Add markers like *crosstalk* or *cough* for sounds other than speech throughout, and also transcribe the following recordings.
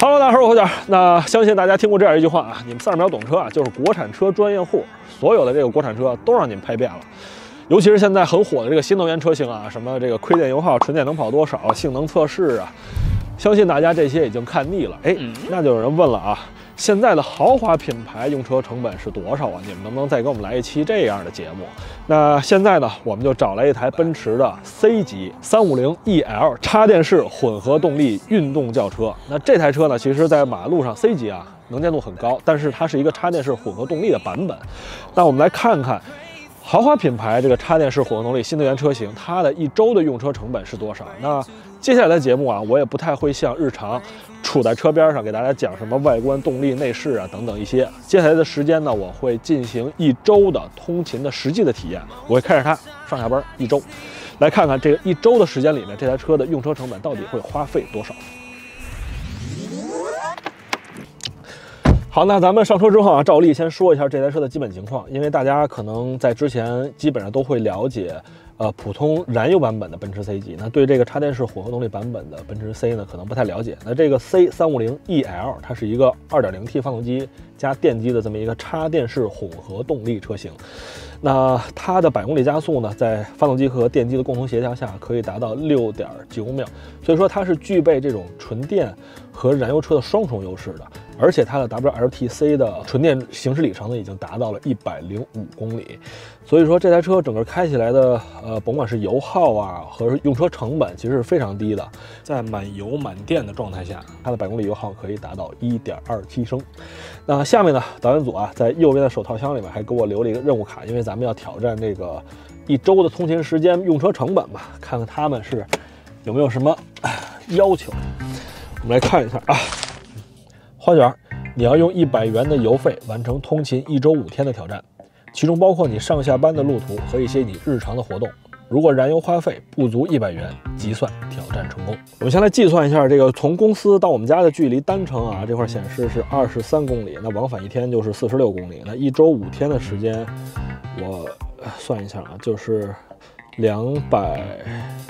Hello，大家好，我是何那相信大家听过这样一句话啊，你们三十秒懂车啊，就是国产车专业户，所有的这个国产车都让你们拍遍了。尤其是现在很火的这个新能源车型啊，什么这个亏电油耗、纯电能跑多少、性能测试啊，相信大家这些已经看腻了。哎，那就有人问了啊。现在的豪华品牌用车成本是多少啊？你们能不能再给我们来一期这样的节目？那现在呢，我们就找来一台奔驰的 C 级 350eL 插电式混合动力运动轿车。那这台车呢，其实在马路上 C 级啊，能见度很高，但是它是一个插电式混合动力的版本。那我们来看看。豪华品牌这个插电式混合动力新能源车型，它的一周的用车成本是多少？那接下来的节目啊，我也不太会像日常处在车边上给大家讲什么外观、动力、内饰啊等等一些。接下来的时间呢，我会进行一周的通勤的实际的体验，我会开着它上下班一周，来看看这个一周的时间里面，这台车的用车成本到底会花费多少。好，那咱们上车之后啊，照例先说一下这台车的基本情况，因为大家可能在之前基本上都会了解，呃，普通燃油版本的奔驰 C 级，那对这个插电式混合动力版本的奔驰 C 呢，可能不太了解。那这个 C 三五零 EL，它是一个 2.0T 发动机加电机的这么一个插电式混合动力车型。那它的百公里加速呢，在发动机和电机的共同协调下，可以达到六点九秒，所以说它是具备这种纯电和燃油车的双重优势的。而且它的 WLTC 的纯电行驶里程呢，已经达到了一百零五公里，所以说这台车整个开起来的，呃，甭管是油耗啊和用车成本，其实是非常低的。在满油满电的状态下，它的百公里油耗可以达到一点二七升。那下面呢，导演组啊，在右边的手套箱里面还给我留了一个任务卡，因为咱们要挑战这个一周的通勤时间、用车成本嘛，看看他们是有没有什么 *coughs* 要求。我们来看一下啊。花卷，你要用一百元的油费完成通勤一周五天的挑战，其中包括你上下班的路途和一些你日常的活动。如果燃油花费不足一百元，即算挑战成功。我们先来计算一下这个从公司到我们家的距离，单程啊这块显示是二十三公里，那往返一天就是四十六公里。那一周五天的时间，我算一下啊，就是两百，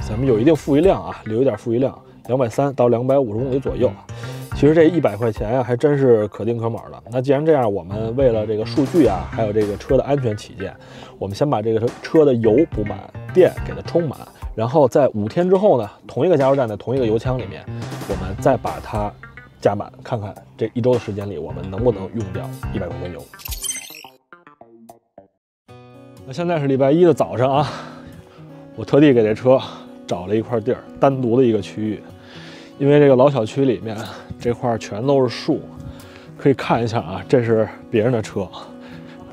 咱们有一定富余量啊，留一点富余量，两百三到两百五十公里左右。其实这一百块钱呀，还真是可丁可卯的。那既然这样，我们为了这个数据啊，还有这个车的安全起见，我们先把这个车的油补满，电给它充满，然后在五天之后呢，同一个加油站的同一个油枪里面，我们再把它加满，看看这一周的时间里，我们能不能用掉一百块钱油。那现在是礼拜一的早上啊，我特地给这车找了一块地儿，单独的一个区域。因为这个老小区里面这块全都是树，可以看一下啊，这是别人的车，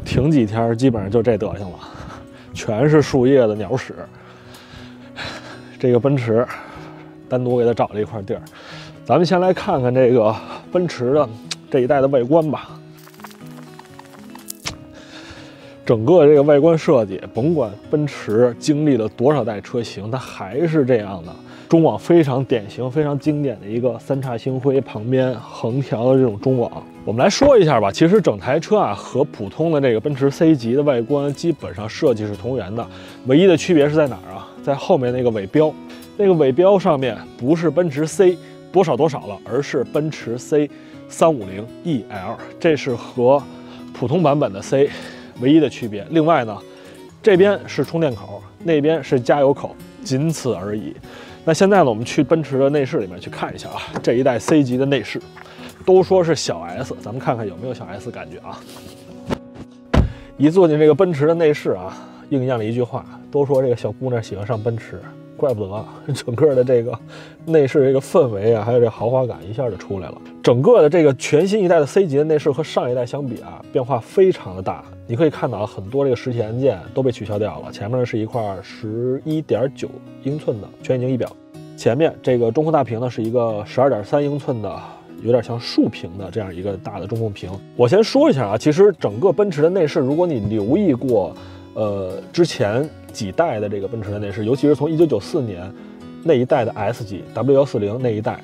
停几天基本上就这德行了，全是树叶子、鸟屎。这个奔驰单独给他找了一块地儿，咱们先来看看这个奔驰的这一代的外观吧。整个这个外观设计，甭管奔驰经历了多少代车型，它还是这样的。中网非常典型、非常经典的一个三叉星辉，旁边横条的这种中网。我们来说一下吧。其实整台车啊和普通的这个奔驰 C 级的外观基本上设计是同源的，唯一的区别是在哪儿啊？在后面那个尾标，那个尾标上面不是奔驰 C 多少多少了，而是奔驰 C 三五零 EL，这是和普通版本的 C 唯一的区别。另外呢，这边是充电口，那边是加油口，仅此而已。那现在呢，我们去奔驰的内饰里面去看一下啊，这一代 C 级的内饰，都说是小 S，咱们看看有没有小 S 感觉啊？一坐进这个奔驰的内饰啊，应验了一句话，都说这个小姑娘喜欢上奔驰，怪不得，*laughs* 整个的这个内饰这个氛围啊，还有这豪华感一下就出来了。整个的这个全新一代的 C 级的内饰和上一代相比啊，变化非常的大。你可以看到很多这个实体按键都被取消掉了，前面是一块十一点九英寸的全液晶仪表，前面这个中控大屏呢是一个十二点三英寸的，有点像竖屏的这样一个大的中控屏。我先说一下啊，其实整个奔驰的内饰，如果你留意过，呃，之前几代的这个奔驰的内饰，尤其是从一九九四年那一代的 S 级 W 幺四零那一代。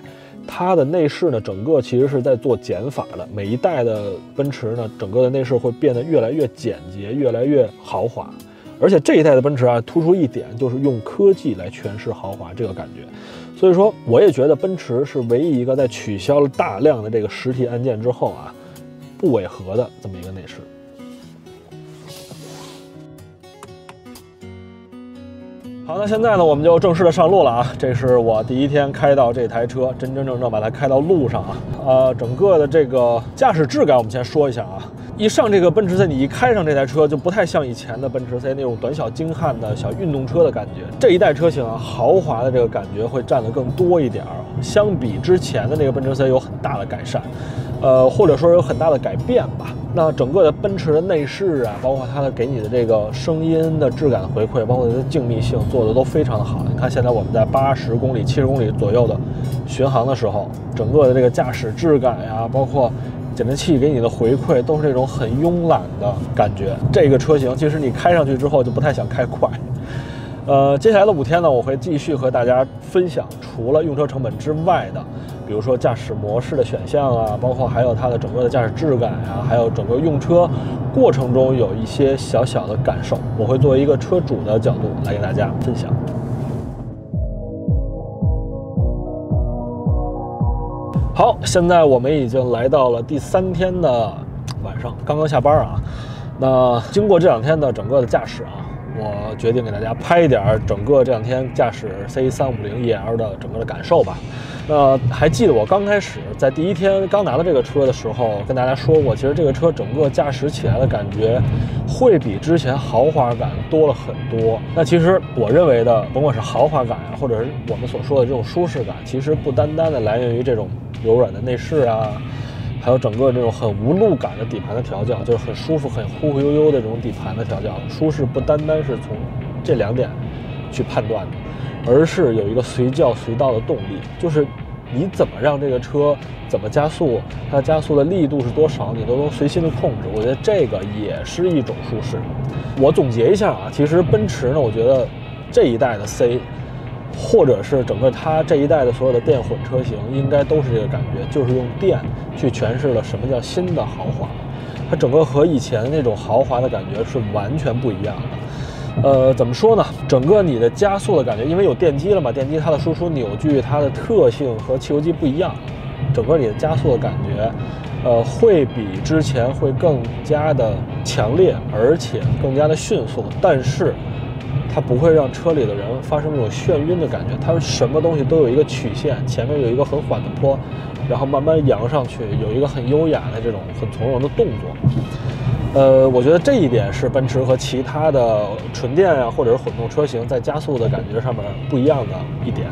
它的内饰呢，整个其实是在做减法的。每一代的奔驰呢，整个的内饰会变得越来越简洁，越来越豪华。而且这一代的奔驰啊，突出一点就是用科技来诠释豪华这个感觉。所以说，我也觉得奔驰是唯一一个在取消了大量的这个实体按键之后啊，不违和的这么一个内饰。好，那现在呢，我们就正式的上路了啊！这是我第一天开到这台车，真真正正把它开到路上啊。呃，整个的这个驾驶质感，我们先说一下啊。一上这个奔驰 C，你一开上这台车，就不太像以前的奔驰 C 那种短小精悍的小运动车的感觉。这一代车型啊，豪华的这个感觉会占得更多一点儿，相比之前的那个奔驰 C 有很大的改善。呃，或者说有很大的改变吧。那整个的奔驰的内饰啊，包括它的给你的这个声音的质感的回馈，包括它的静谧性，做的都非常的好。你看现在我们在八十公里、七十公里左右的巡航的时候，整个的这个驾驶质感呀，包括减震器给你的回馈，都是这种很慵懒的感觉。这个车型其实你开上去之后就不太想开快。呃，接下来的五天呢，我会继续和大家分享除了用车成本之外的。比如说驾驶模式的选项啊，包括还有它的整个的驾驶质感啊，还有整个用车过程中有一些小小的感受，我会作为一个车主的角度来跟大家分享。好，现在我们已经来到了第三天的晚上，刚刚下班啊。那经过这两天的整个的驾驶啊，我决定给大家拍一点整个这两天驾驶 C 三五零 EL 的整个的感受吧。那还记得我刚开始在第一天刚拿到这个车的时候，跟大家说过，其实这个车整个驾驶起来的感觉会比之前豪华感多了很多。那其实我认为的，甭管是豪华感啊，或者是我们所说的这种舒适感，其实不单单的来源于这种柔软的内饰啊，还有整个这种很无路感的底盘的调教，就是很舒服、很忽忽悠悠的这种底盘的调教。舒适不单单是从这两点去判断的。而是有一个随叫随到的动力，就是你怎么让这个车怎么加速，它加速的力度是多少，你都能随心的控制。我觉得这个也是一种舒适。我总结一下啊，其实奔驰呢，我觉得这一代的 C，或者是整个它这一代的所有的电混车型，应该都是这个感觉，就是用电去诠释了什么叫新的豪华。它整个和以前那种豪华的感觉是完全不一样的。呃，怎么说呢？整个你的加速的感觉，因为有电机了嘛，电机它的输出扭矩，它的特性和汽油机不一样，整个你的加速的感觉，呃，会比之前会更加的强烈，而且更加的迅速。但是，它不会让车里的人发生那种眩晕的感觉。它什么东西都有一个曲线，前面有一个很缓的坡，然后慢慢扬上去，有一个很优雅的这种很从容的动作。呃，我觉得这一点是奔驰和其他的纯电啊，或者是混动车型在加速的感觉上面不一样的一点。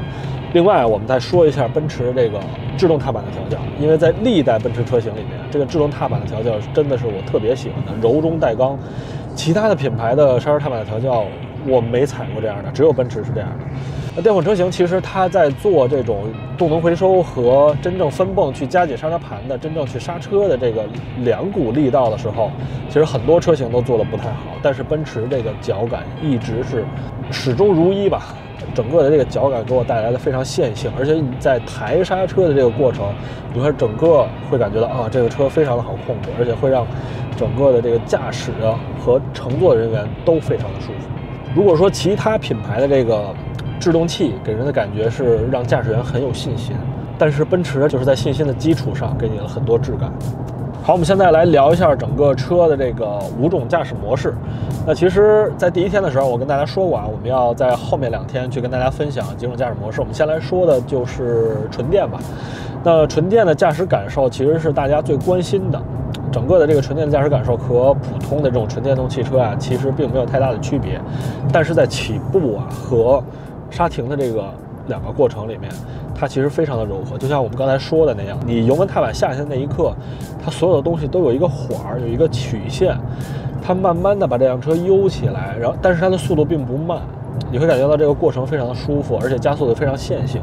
另外，我们再说一下奔驰这个制动踏板的调教，因为在历代奔驰车型里面，这个制动踏板的调教真的是我特别喜欢的，柔中带刚。其他的品牌的刹车踏板的调教，我没踩过这样的，只有奔驰是这样的。那电混车型其实它在做这种动能回收和真正分泵去加紧刹车盘的，真正去刹车的这个两股力道的时候，其实很多车型都做的不太好。但是奔驰这个脚感一直是始终如一吧，整个的这个脚感给我带来的非常线性，而且你在抬刹车的这个过程，你会整个会感觉到啊，这个车非常的好控制，而且会让整个的这个驾驶和乘坐人员都非常的舒服。如果说其他品牌的这个制动器给人的感觉是让驾驶员很有信心，但是奔驰就是在信心的基础上给你了很多质感。好，我们现在来聊一下整个车的这个五种驾驶模式。那其实，在第一天的时候，我跟大家说过啊，我们要在后面两天去跟大家分享几种驾驶模式。我们先来说的就是纯电吧。那纯电的驾驶感受其实是大家最关心的。整个的这个纯电的驾驶感受和普通的这种纯电动汽车啊，其实并没有太大的区别。但是在起步啊和刹停的这个两个过程里面，它其实非常的柔和，就像我们刚才说的那样，你油门踏板下去的那一刻，它所有的东西都有一个缓儿，有一个曲线，它慢慢的把这辆车悠起来，然后但是它的速度并不慢，你会感觉到这个过程非常的舒服，而且加速的非常线性。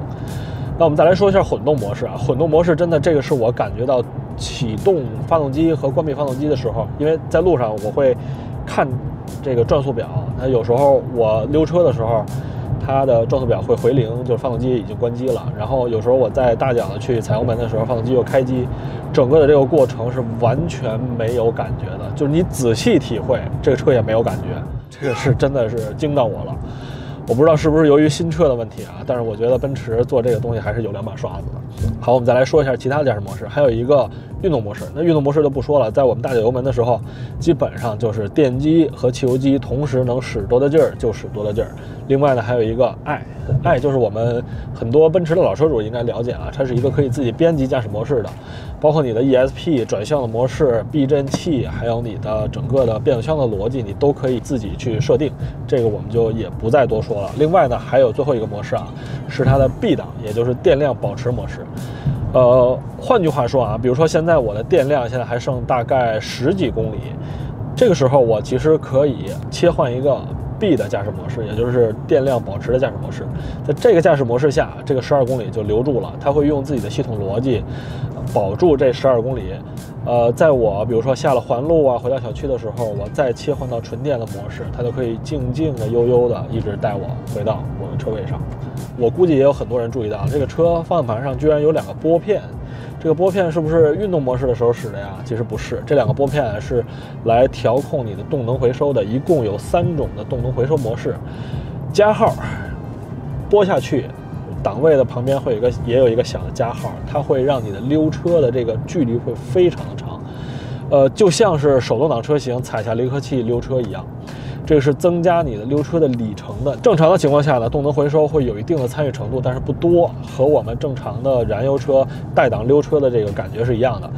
那我们再来说一下混动模式啊，混动模式真的这个是我感觉到启动发动机和关闭发动机的时候，因为在路上我会看这个转速表，那有时候我溜车的时候。它的转速表会回零，就是发动机已经关机了。然后有时候我在大脚的去踩油门的时候，发动机又开机，整个的这个过程是完全没有感觉的。就是你仔细体会，这个车也没有感觉，这个是真的是惊到我了。我不知道是不是由于新车的问题啊，但是我觉得奔驰做这个东西还是有两把刷子的。好，我们再来说一下其他的驾驶模式，还有一个运动模式。那运动模式就不说了，在我们大脚油门的时候，基本上就是电机和汽油机同时能使多大劲儿就使多大劲儿。另外呢，还有一个 i，i 就是我们很多奔驰的老车主应该了解啊，它是一个可以自己编辑驾驶模式的，包括你的 ESP 转向的模式、避震器，还有你的整个的变速箱的逻辑，你都可以自己去设定。这个我们就也不再多说了。另外呢，还有最后一个模式啊，是它的 B 档，也就是电量保持模式。呃，换句话说啊，比如说现在我的电量现在还剩大概十几公里，这个时候我其实可以切换一个 B 的驾驶模式，也就是电量保持的驾驶模式。在这个驾驶模式下，这个十二公里就留住了，它会用自己的系统逻辑保住这十二公里。呃，在我比如说下了环路啊，回到小区的时候，我再切换到纯电的模式，它就可以静静的、悠悠的一直带我回到我的车位上。我估计也有很多人注意到，这个车方向盘上居然有两个拨片，这个拨片是不是运动模式的时候使的呀？其实不是，这两个拨片是来调控你的动能回收的，一共有三种的动能回收模式，加号拨下去。档位的旁边会有一个，也有一个小的加号，它会让你的溜车的这个距离会非常的长，呃，就像是手动挡车型踩下离合器溜车一样，这个是增加你的溜车的里程的。正常的情况下呢，动能回收会有一定的参与程度，但是不多，和我们正常的燃油车带档溜车的这个感觉是一样的。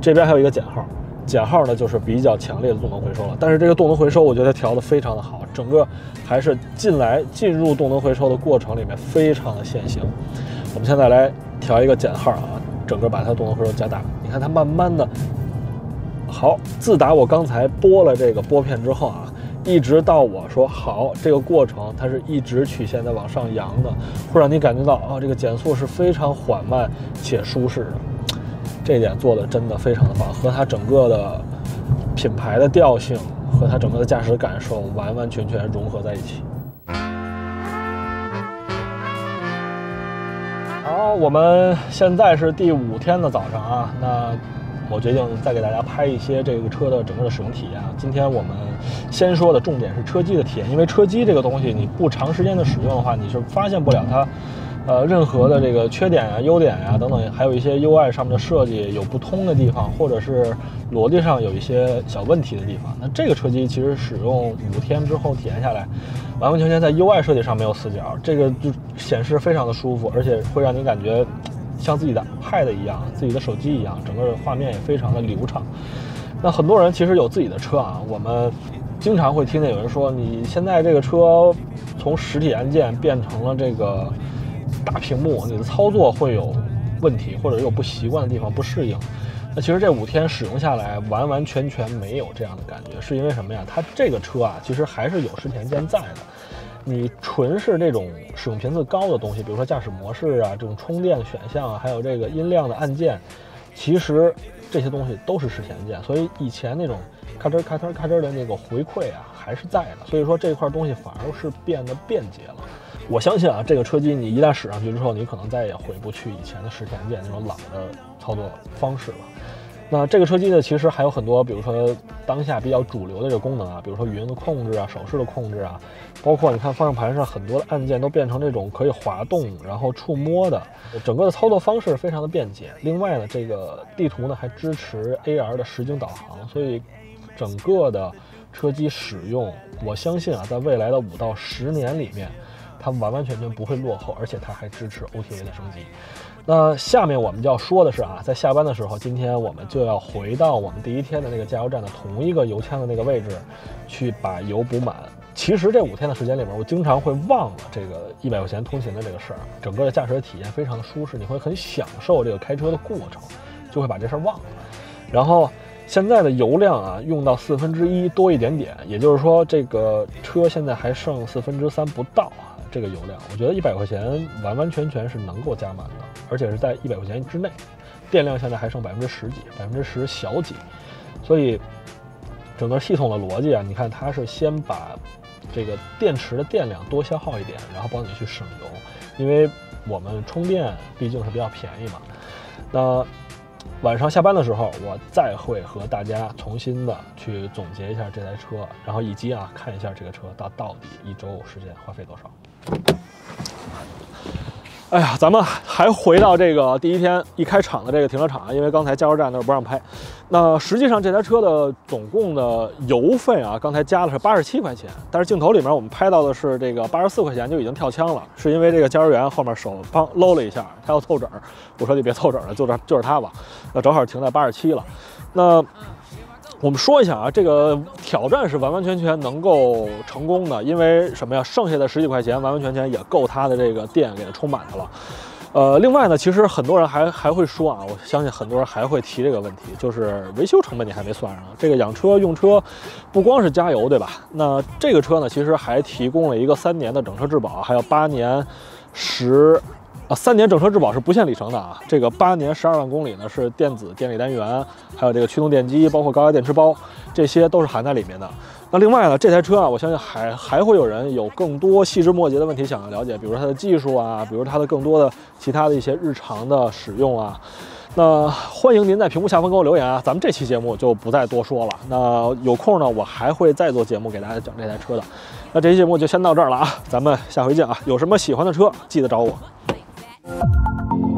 这边还有一个减号。减号呢，就是比较强烈的动能回收了。但是这个动能回收，我觉得调的非常的好，整个还是进来进入动能回收的过程里面非常的线性。我们现在来调一个减号啊，整个把它动能回收加大。你看它慢慢的，好，自打我刚才拨了这个拨片之后啊，一直到我说好，这个过程它是一直曲线在往上扬的，会让你感觉到啊，这个减速是非常缓慢且舒适的。这点做的真的非常的棒，和它整个的品牌的调性和它整个的驾驶感受完完全全融合在一起。好，我们现在是第五天的早上啊，那我决定再给大家拍一些这个车的整个的使用体验。今天我们先说的重点是车机的体验，因为车机这个东西你不长时间的使用的话，你是发现不了它。呃，任何的这个缺点啊、优点呀等等，还有一些 UI 上面的设计有不通的地方，或者是逻辑上有一些小问题的地方。那这个车机其实使用五天之后体验下来，完完全全在 UI 设计上没有死角，这个就显示非常的舒服，而且会让你感觉像自己的 Pad 一样，自己的手机一样，整个画面也非常的流畅。那很多人其实有自己的车啊，我们经常会听见有人说，你现在这个车从实体按键变成了这个。大屏幕，你的操作会有问题，或者有不习惯的地方、不适应。那其实这五天使用下来，完完全全没有这样的感觉，是因为什么呀？它这个车啊，其实还是有实体按键在的。你纯是这种使用频次高的东西，比如说驾驶模式啊，这种充电的选项啊，还有这个音量的按键，其实这些东西都是实体按键。所以以前那种咔吱咔吱咔吱的那个回馈啊，还是在的。所以说这块东西反而是变得便捷了。我相信啊，这个车机你一旦使上去之后，你可能再也回不去以前的实体按键那种老的操作方式了。那这个车机呢，其实还有很多，比如说当下比较主流的这个功能啊，比如说语音的控制啊、手势的控制啊，包括你看方向盘上很多的按键都变成这种可以滑动然后触摸的，整个的操作方式非常的便捷。另外呢，这个地图呢还支持 AR 的实景导航，所以整个的车机使用，我相信啊，在未来的五到十年里面。它完完全全不会落后，而且它还支持 OTA 的升级。那下面我们就要说的是啊，在下班的时候，今天我们就要回到我们第一天的那个加油站的同一个油枪的那个位置，去把油补满。其实这五天的时间里面，我经常会忘了这个一百块钱通勤的这个事儿。整个的驾驶体验非常的舒适，你会很享受这个开车的过程，就会把这事儿忘了。然后现在的油量啊，用到四分之一多一点点，也就是说这个车现在还剩四分之三不到。这个油量，我觉得一百块钱完完全全是能够加满的，而且是在一百块钱之内。电量现在还剩百分之十几，百分之十小几，所以整个系统的逻辑啊，你看它是先把这个电池的电量多消耗一点，然后帮你去省油，因为我们充电毕竟是比较便宜嘛。那晚上下班的时候，我再会和大家重新的去总结一下这台车，然后以及啊看一下这个车它到底一周时间花费多少。哎呀，咱们还回到这个第一天一开场的这个停车场啊，因为刚才加油站那儿不让拍。那实际上这台车的总共的油费啊，刚才加的是八十七块钱，但是镜头里面我们拍到的是这个八十四块钱就已经跳枪了，是因为这个加油员后面手帮搂了一下，他要凑整，我说你别凑整了，就这就是他吧，那正好停在八十七了。那我们说一下啊，这个挑战是完完全全能够成功的，因为什么呀？剩下的十几块钱完完全全也够他的这个电给它充满的了。呃，另外呢，其实很多人还还会说啊，我相信很多人还会提这个问题，就是维修成本你还没算上。这个养车用车不光是加油，对吧？那这个车呢，其实还提供了一个三年的整车质保，还有八年十。三年整车质保是不限里程的啊，这个八年十二万公里呢是电子电力单元，还有这个驱动电机，包括高压电池包，这些都是含在里面的。那另外呢，这台车啊，我相信还还会有人有更多细枝末节的问题想要了解，比如它的技术啊，比如它的更多的其他的一些日常的使用啊。那欢迎您在屏幕下方给我留言啊，咱们这期节目就不再多说了。那有空呢，我还会再做节目给大家讲这台车的。那这期节目就先到这儿了啊，咱们下回见啊！有什么喜欢的车，记得找我。you